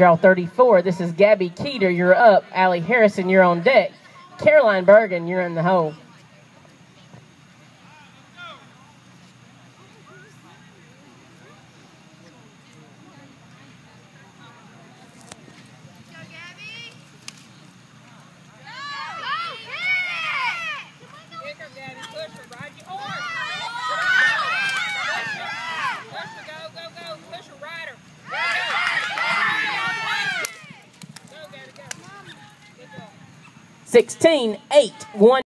Draw 34. This is Gabby Keeter. You're up. Allie Harrison, you're on deck. Caroline Bergen, you're in the hole. Sixteen, eight, one.